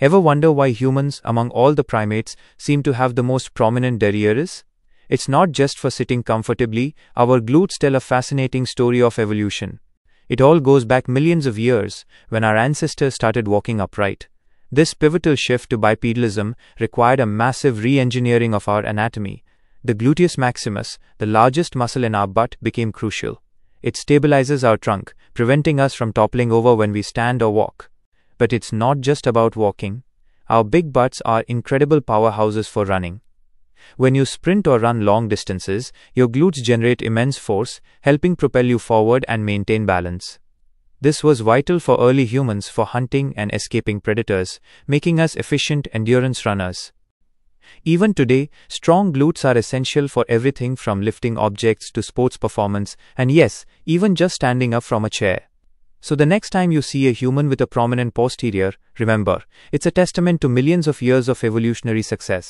Ever wonder why humans, among all the primates, seem to have the most prominent derrieres? It's not just for sitting comfortably, our glutes tell a fascinating story of evolution. It all goes back millions of years, when our ancestors started walking upright. This pivotal shift to bipedalism required a massive re engineering of our anatomy. The gluteus maximus, the largest muscle in our butt, became crucial. It stabilizes our trunk, preventing us from toppling over when we stand or walk. But it's not just about walking. Our big butts are incredible powerhouses for running. When you sprint or run long distances, your glutes generate immense force, helping propel you forward and maintain balance. This was vital for early humans for hunting and escaping predators, making us efficient endurance runners. Even today, strong glutes are essential for everything from lifting objects to sports performance, and yes, even just standing up from a chair. So the next time you see a human with a prominent posterior, remember, it's a testament to millions of years of evolutionary success.